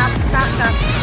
stop, stop, stop.